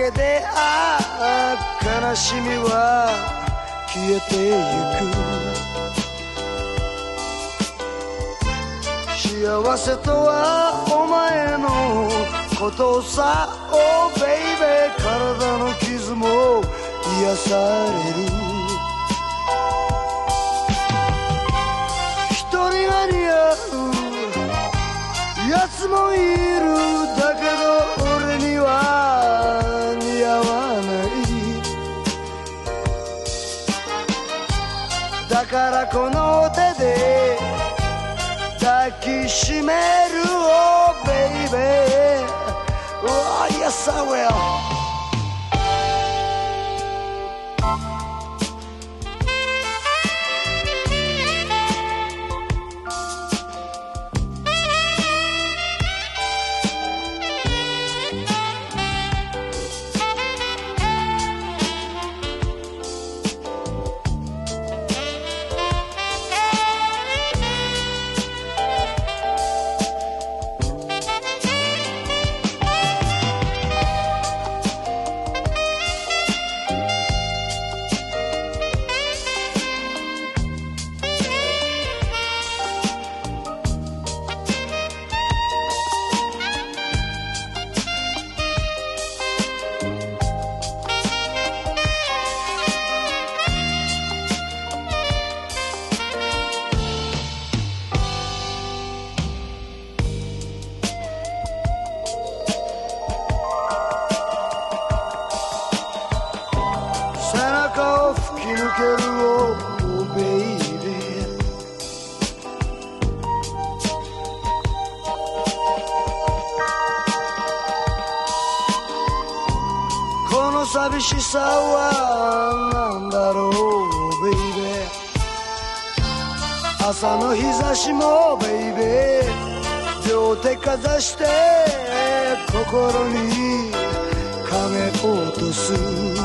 けでああ悲しみは消えてゆく。幸せとはお前のことさ Oh baby 体の傷も癒される。一人が似合うやつもいるだけどこの手で抱きしめるおベイベーおおいやさわよかざして心に影を落とす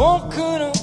僕の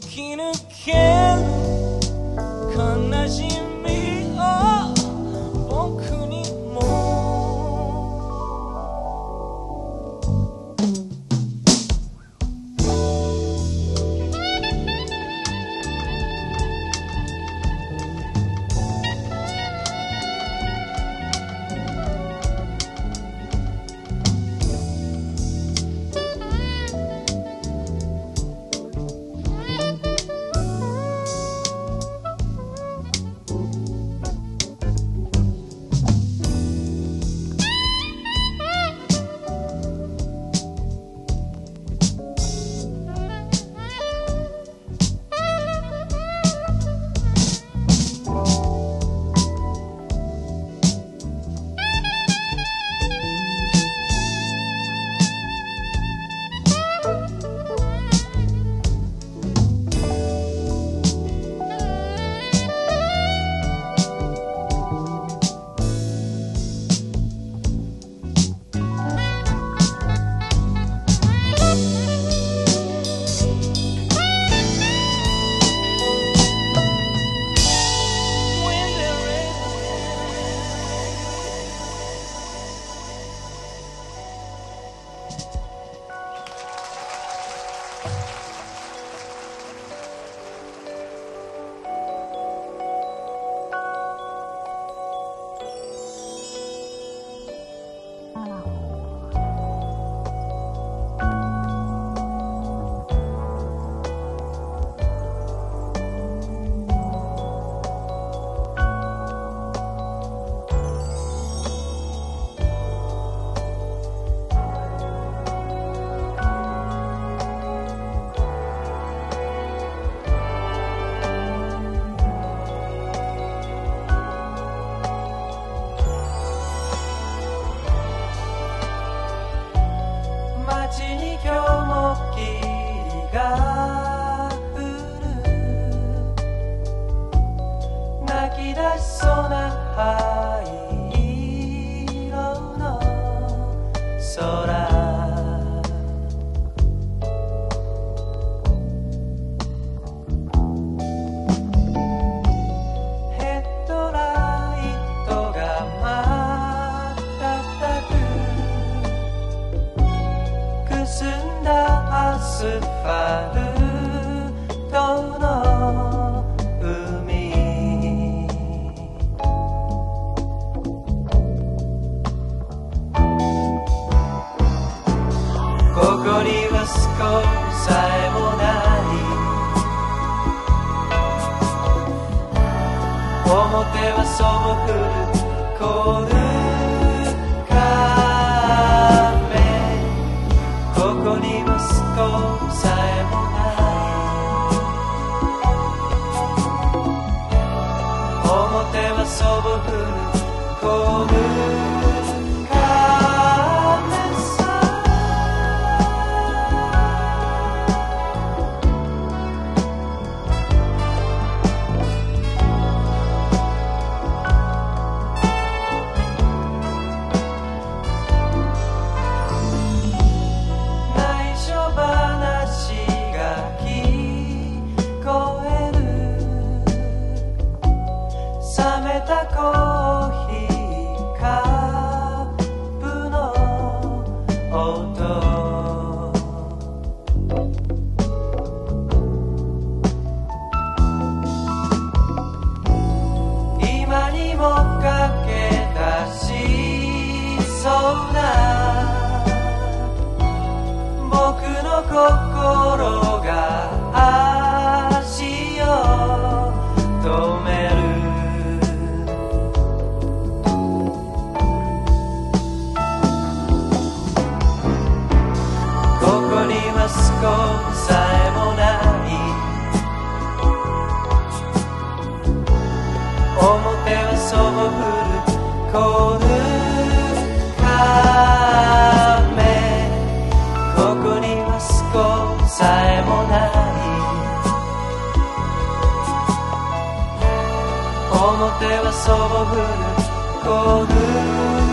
吹きさえもない。表はそぼ降る小舟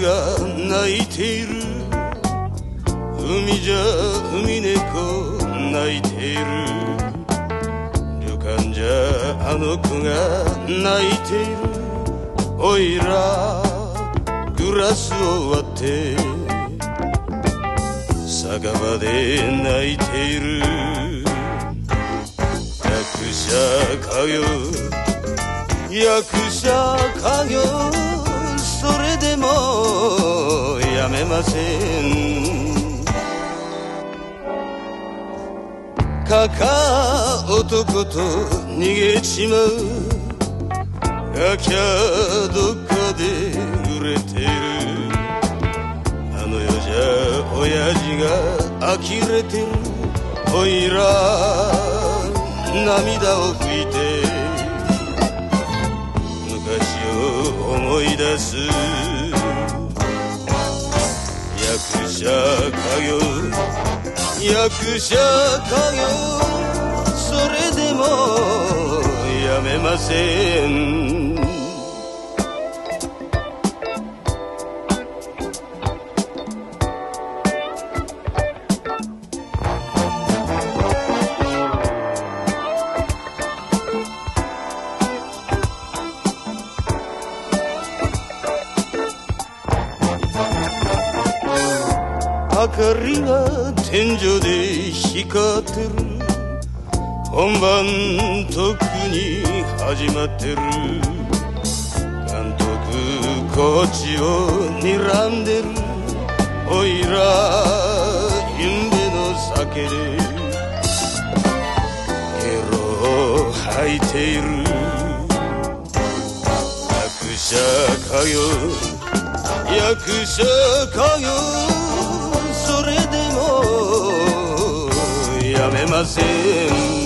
が泣いている。海じゃ海猫泣いている。旅館じゃあの子が泣いている。おいらグラスを割って酒場で泣いている。役者家業役者家業れません。かか男と逃げちまうガキャどっかで売れてる。あの世じゃ親父が呆れてるおいら涙を拭いて昔を思い出す。者かよ。役者かよ。それでもやめません。ってる。本番とっくに始まってる。監督こっちを睨んでる。おいら夢の酒で。ゲロを吐いている。役者家業役者家業や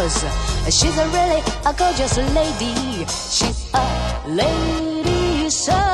words. She's a really a gorgeous lady. She's a lady, so.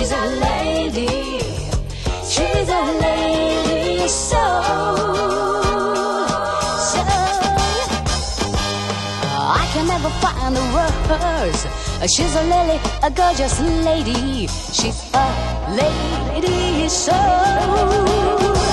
She's a lady. She's a lady. So, so. I can never find the words. She's a lily, a gorgeous lady. She's a lady. So.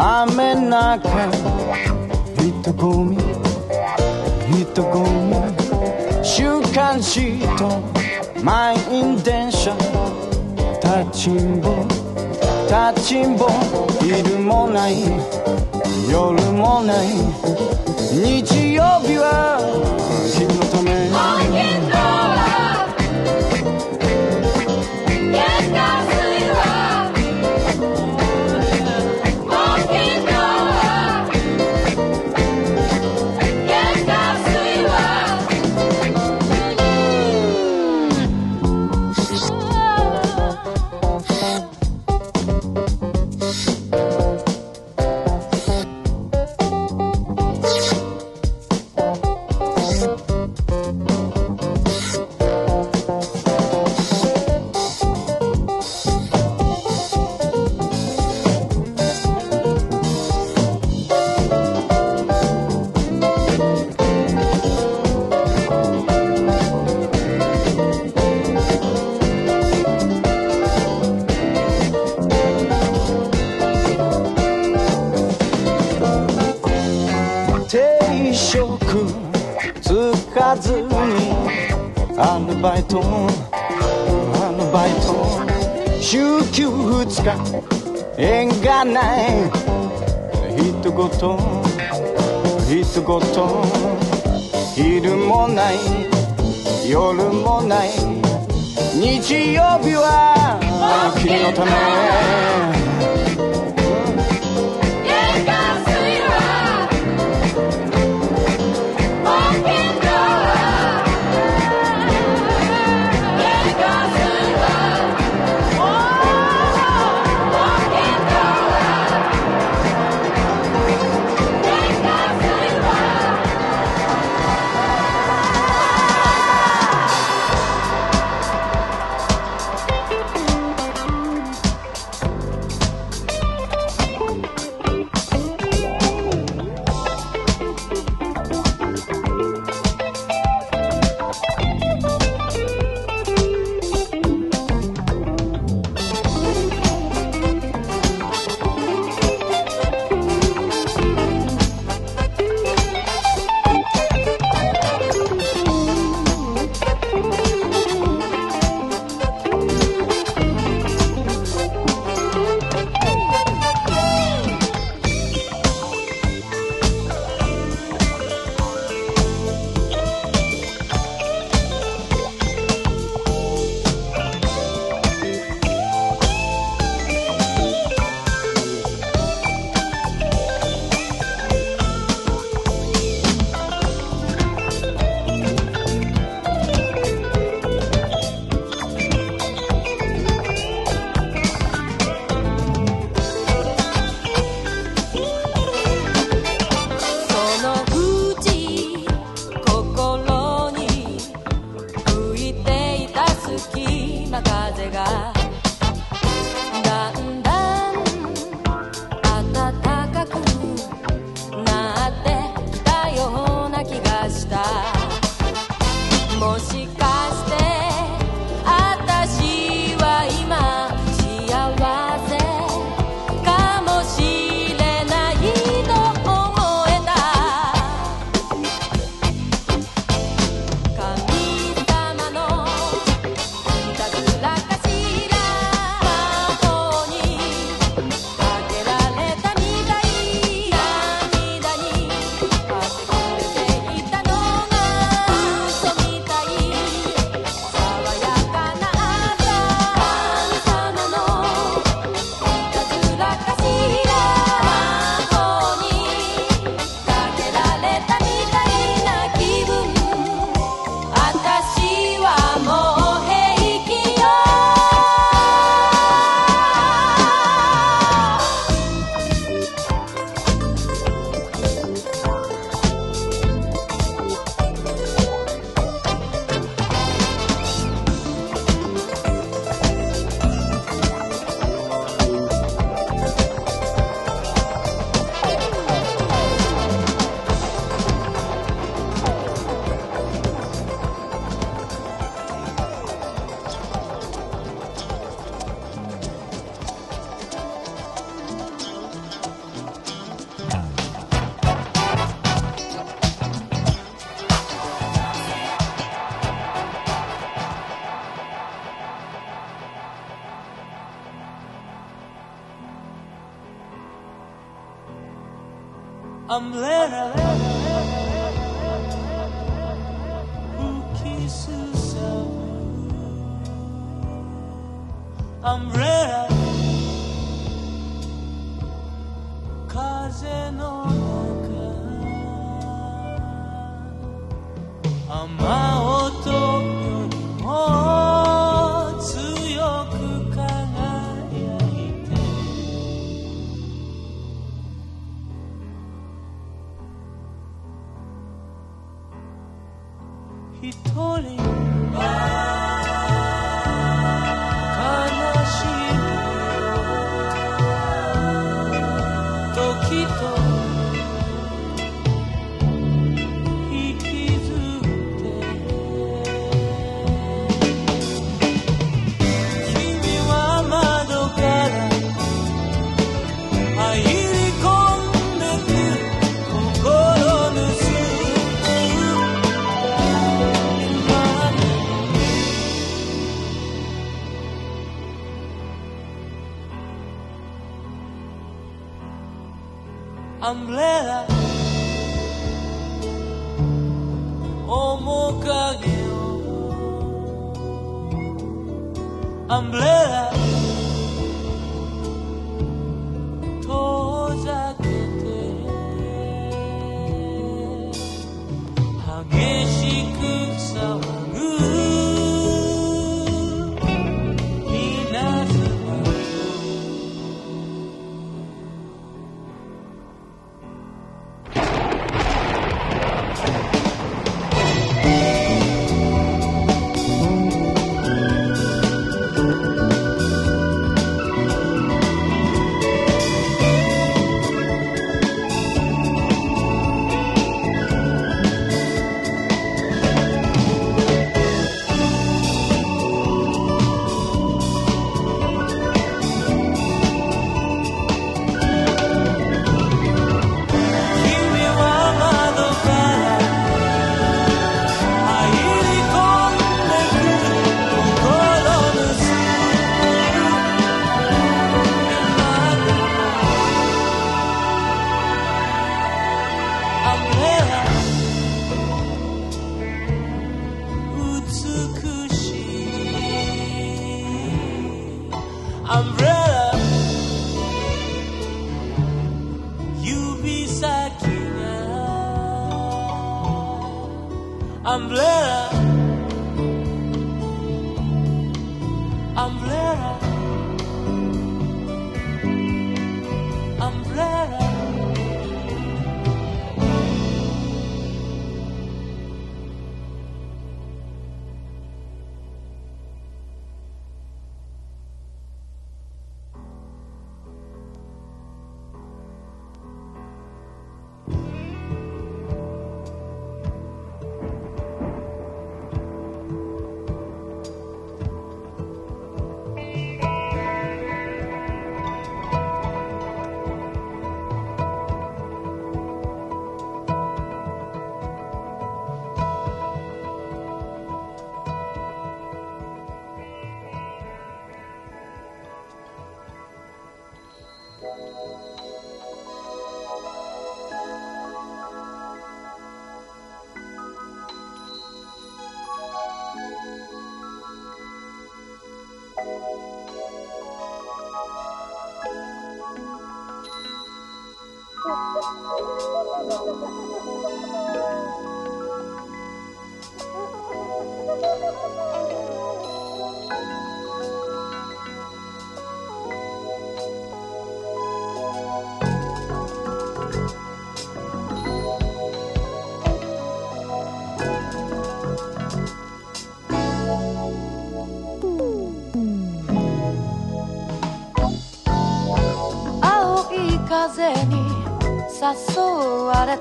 雨中人混み人混み週刊誌と満員電車立ちんぼ立ちんぼ昼もない夜もない日曜日は君のためアルバイトアルバイト週休2日。縁がない。一言一言昼もない。夜もない。日曜日は君のため。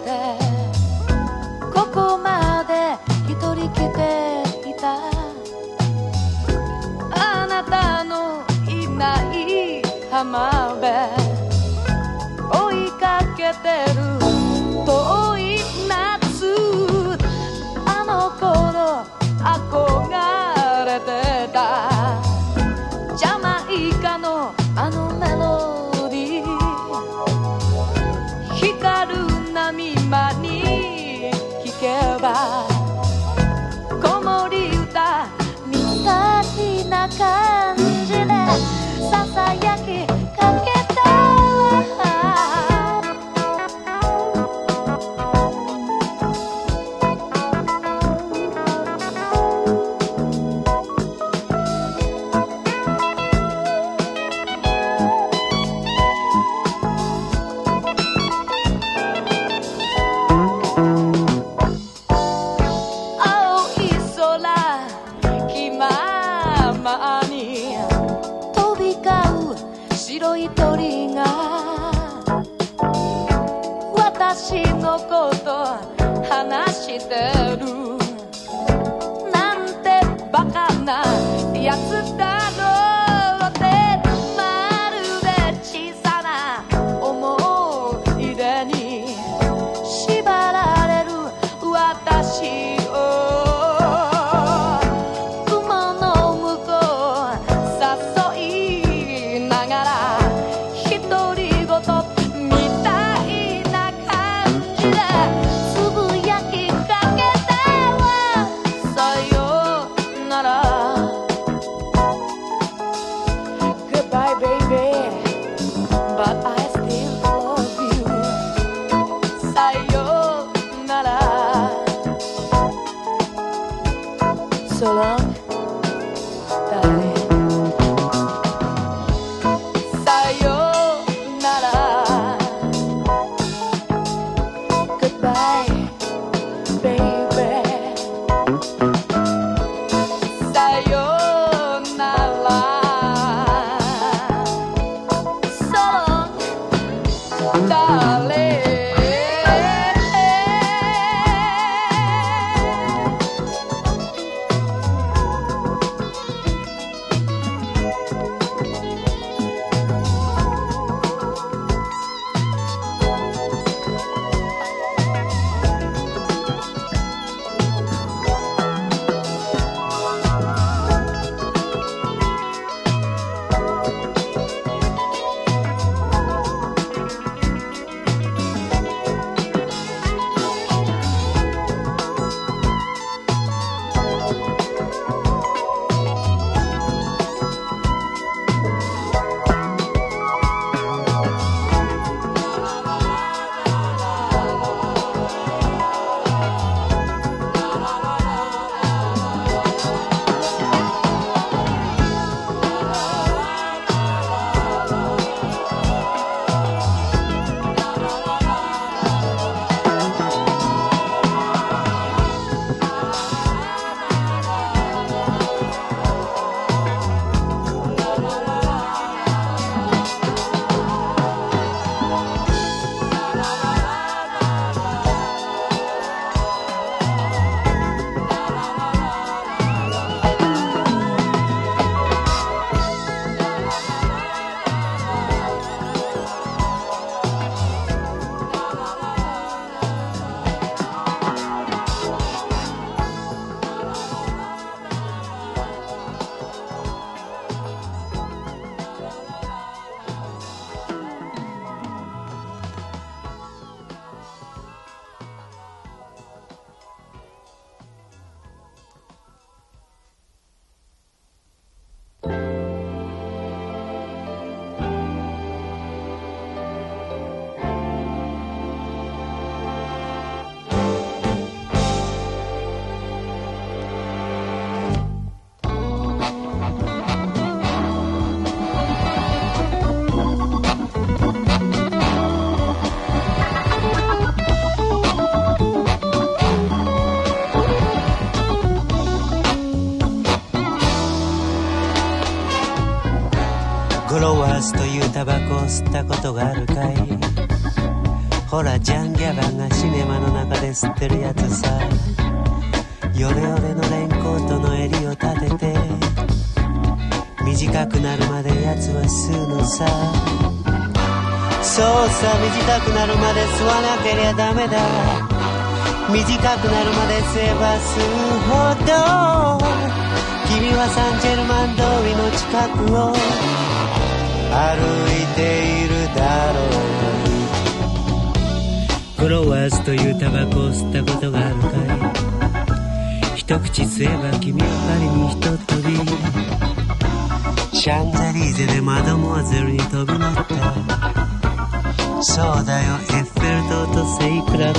わ白い鳥が私の声タバコを吸ったことがあるかい？ほらジャンギャバンがシネマの中で吸ってるやつさ。ヨレヨレのレンコートの襟を立てて短くなるまでやつは吸うのさ。そうさ短くなるまで吸わなけりゃダメだ。短くなるまで吸えば吸うほど。君はサンジェルマン通りの近くを歩いているだろうグロワーズというタバコを吸ったことがあるかい一口吸えば君はパリにひとっ飛び。シャンゼリーゼでマドモアゼルに飛び乗った。そうだよエッフェル塔と背比べ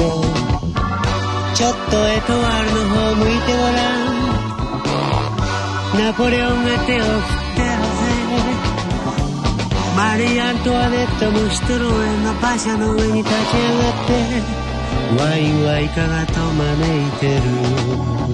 ちょっとエトワールの方向いてごらん。ナポレオンが手を振って。マリ・アントワネットもシトロエンの馬車の上に立ち上がってワインはいかがと招いてる。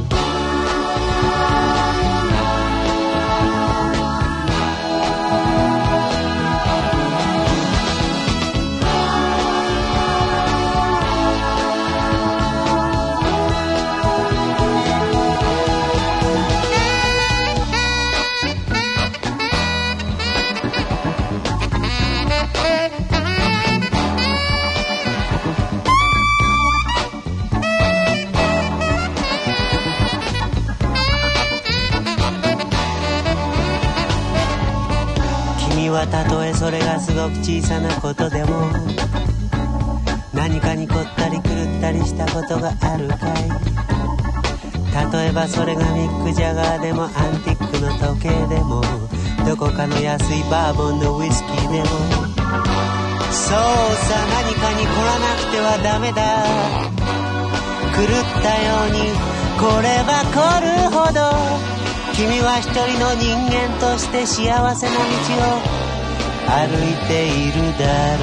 それがすごく小さなことでも何かに凝ったり狂ったりしたことがあるかい。例えばそれがミック・ジャガーでもアンティックの時計でもどこかの安いバーボンのウイスキーでもそうさ何かに凝らなくてはダメだ。狂ったように凝れば凝るほど君は一人の人間として幸せな道を歩いているだろ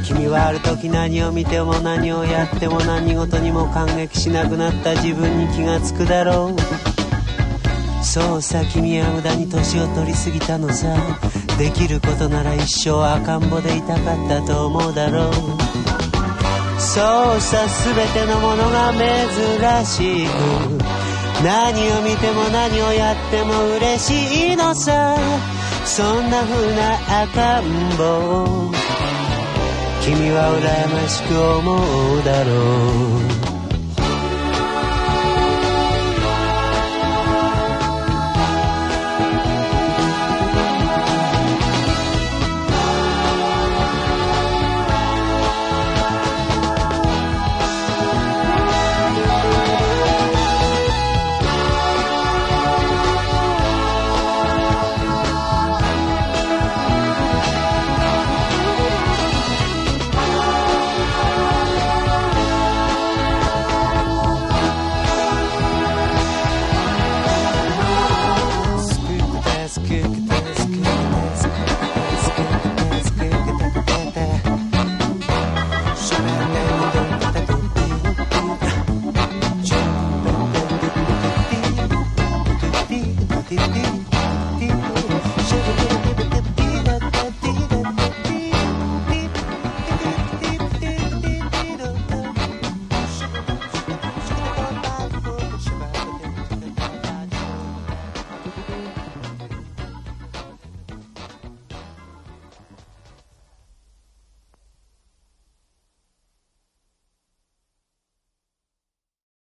う。君はある時何を見ても何をやっても何事にも感激しなくなった自分に気がつくだろう。そうさ君は無駄に年を取りすぎたのさ。できることなら一生赤ん坊でいたかったと思うだろう。そうさ全てのものが珍しく何を見ても何をやっても嬉しいのさ。そんな風な赤ん坊。君は羨ましく思うだろう。